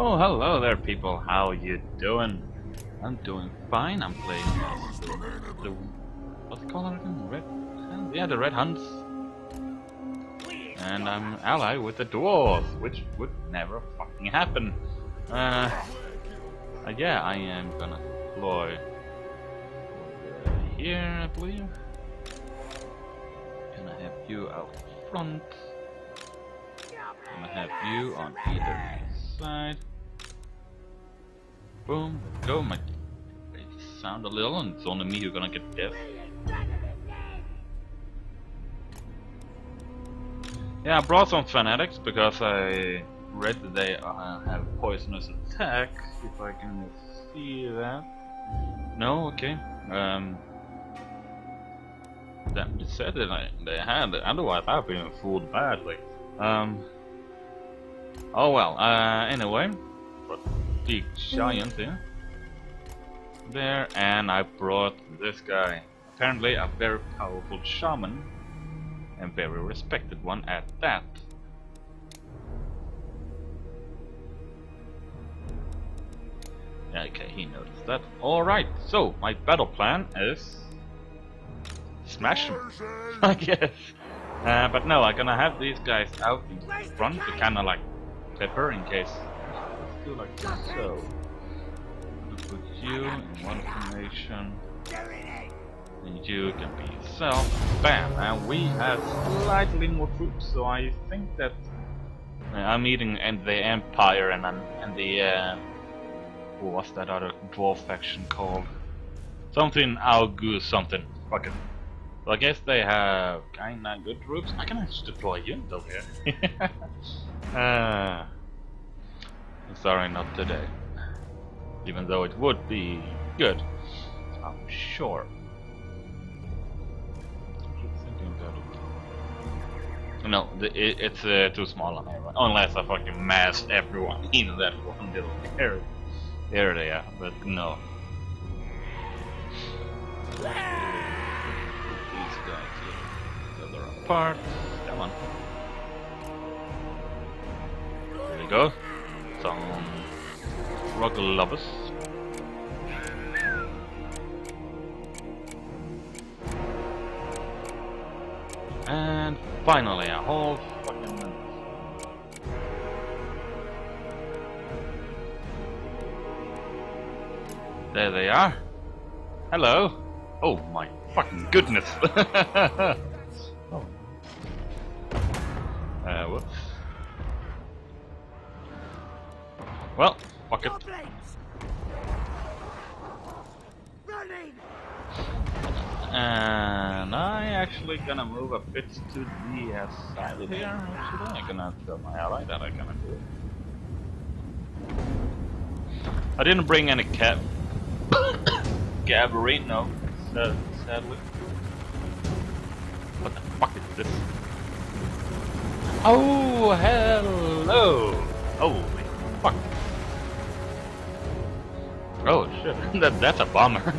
Oh, hello there, people. How you doing? I'm doing fine. I'm playing the, the what's it called again? Red? Yeah, the Red Hunts. And I'm allied with the dwarves, which would never fucking happen. Uh, uh yeah, I am gonna deploy here, I believe. Gonna have you out front. Gonna have you on either side. Boom, go. My sound a little, and it's only me who's gonna get deaf. Yeah, I brought some fanatics because I read that they uh, have poisonous attack. If I can see that. No, okay. Um, that said that I, they had. Otherwise, I've been fooled badly. Um. Oh well. Uh. Anyway, big giant here. There, and I brought this guy. Apparently, a very powerful shaman, and very respected one at that. Okay, he noticed that. Alright, so my battle plan is smash him, I guess. Uh, but no, I'm gonna have these guys out in front to kind of like pepper in case. Do like so. Put you in one formation. And you can be yourself. Bam! And we have slightly more troops, so I think that uh, I'm eating and the Empire and and the uh, what's that other dwarf faction called? Something Augur something. Fuck it. So I guess they have kinda good troops. I can actually deploy units over here. uh, sorry, not today. Even though it would be good, I'm sure. No, the, it, it's uh, too small on everyone. Unless I fucking mass everyone in that one little area. There they are, but no apart. Come on. There we go. Some rock lovers. And finally a whole fucking There they are. Hello. Oh my fucking goodness. Well, fuck it. And I actually gonna move a bit to the side of here. Actually, I'm gonna tell my ally that I'm gonna do it. I didn't bring any cab. cavalry, no, sadly. What the fuck is this? Oh, hello! Oh, Holy fuck. Oh that, that's a bummer.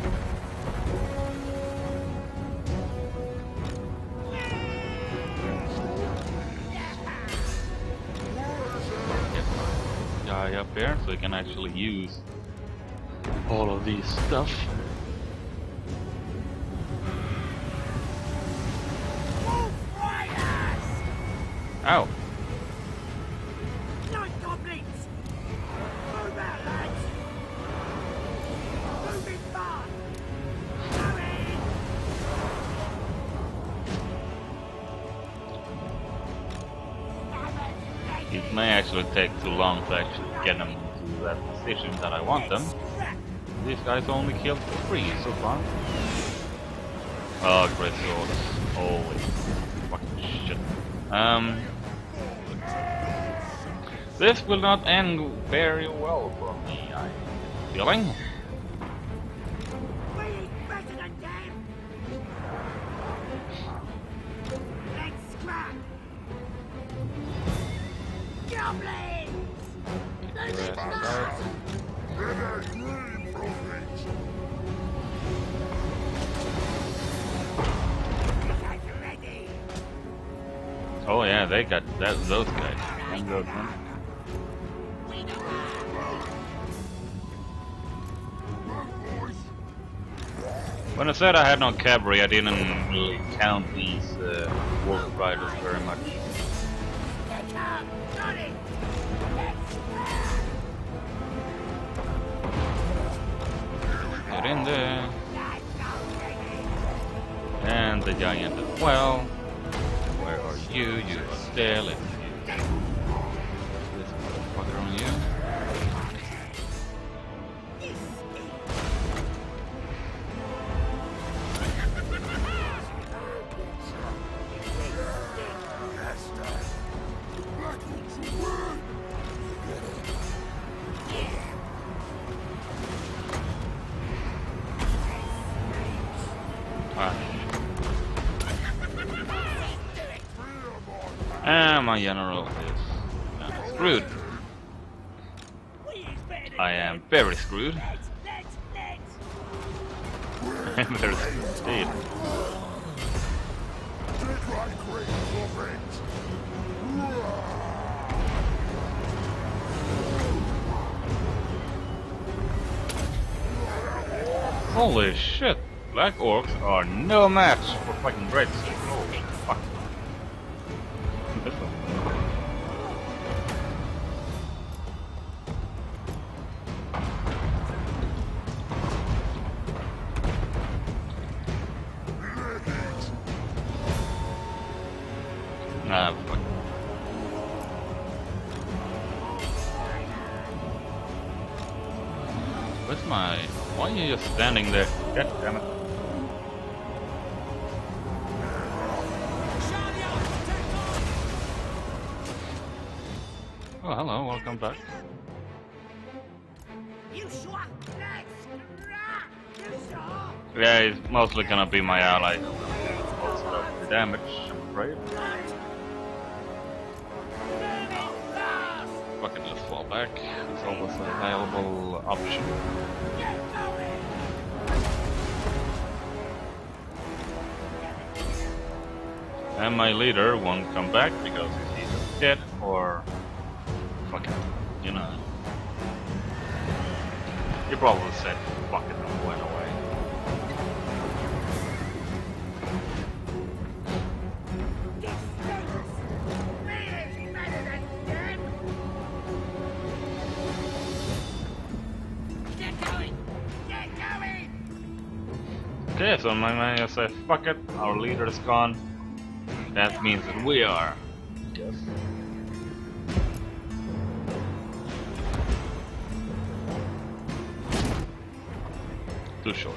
guy up there so we can actually use all of these stuff. Ow. May take too long to actually get them to that position that I want them. These guys only killed three so far. Oh, great swords. Holy fucking shit. Um, this will not end very well for me, I'm feeling. Oh yeah, they got that those guys. When I said I had no cavalry, I didn't really count these uh, wolf riders very much. Get in there. And the giant as well. Where are you? You are see. This motherfucker on you. And my general is uh, screwed. I am very screwed. very screwed. Holy shit! Black orcs are no match for fucking. Holy fuck. Where's my... Why are you just standing there? God damn it. Oh, hello, welcome back. Yeah, he's mostly gonna be my ally. Damage, I'm afraid. It, let's fall back. It's always an available option. And my leader won't come back because he's either dead or fucking, you know. He probably said fuck it and went away. Okay, so my man said fuck it, our leader is gone. That means that we are. Yes. Too short.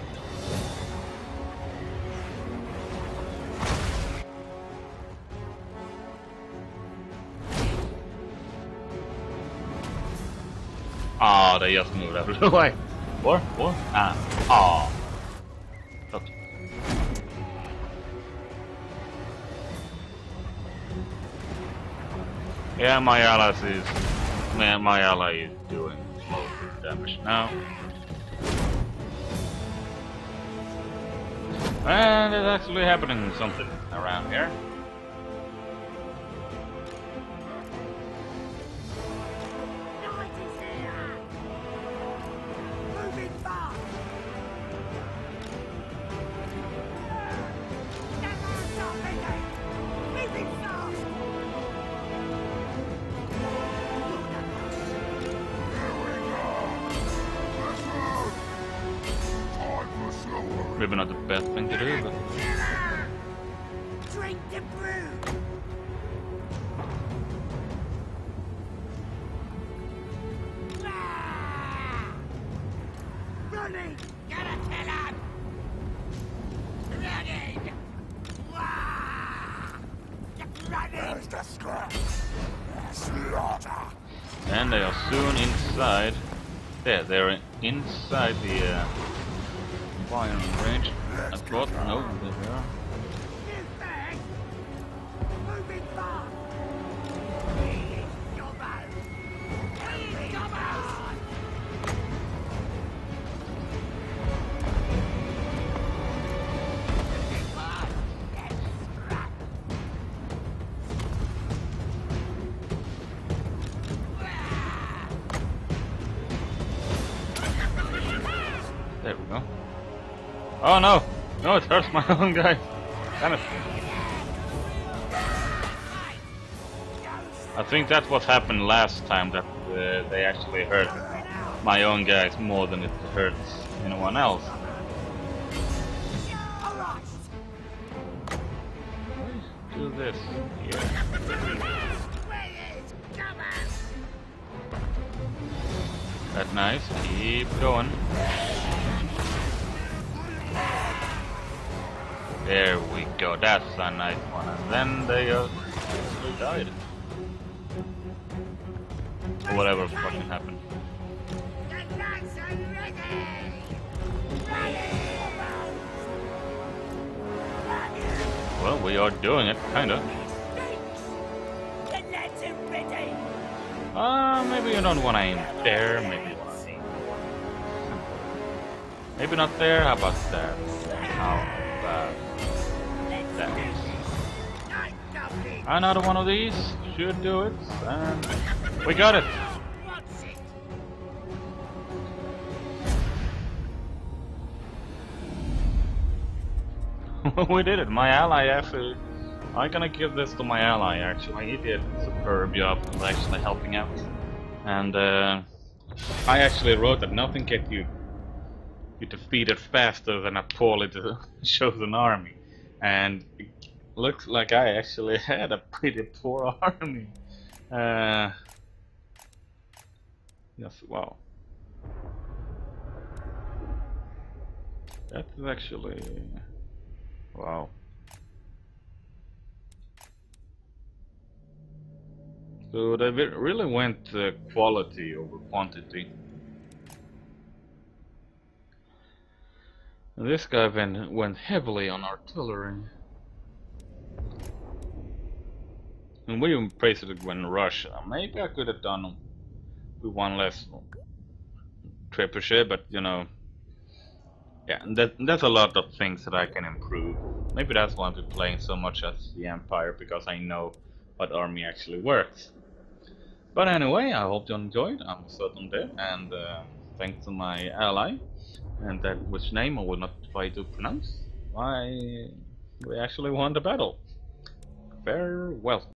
Oh, they just moved out of the way. Or, or, ah, oh. Yeah, my allies is, man, my ally is doing most of the damage now. And it's actually happening something around here. Maybe not the best thing to do, but Drink the brew. Running! Gotta kill him! Running! Running! The scrap? Slaughter! and they are soon inside. There, they're inside the uh, range. I thought, no, there Oh no! No, it hurts my own guy. Damn it. I think that's what happened last time, that uh, they actually hurt my own guys more than it hurts anyone else. Do this. That's nice. Keep going. There we go. That's a nice one. And then they uh, died. Whatever fucking happened. Well, we are doing it, kinda. Uh, maybe you don't want to aim there, maybe. Maybe not there, how about that? How about that? Another one of these should do it, and we got it! We did it. My ally actually. I'm gonna give this to my ally. Actually, he did a superb job of actually helping out. And uh, I actually wrote that nothing gets you you defeated faster than a poorly chosen army. And it looks like I actually had a pretty poor army. Uh, yes, wow. That is actually Wow. So they really went uh, quality over quantity. This guy went, went heavily on artillery. And we even basically went rush. Uh, Maybe I could have done with one less trebuchet, but you know, yeah, that, there's a lot of things that I can improve. Maybe that's why I'm playing so much as the Empire, because I know what army actually works. But anyway, I hope you enjoyed. I'm certain did, and uh, thanks to my ally, and that which name I will not try to pronounce. I we actually won the battle. Farewell.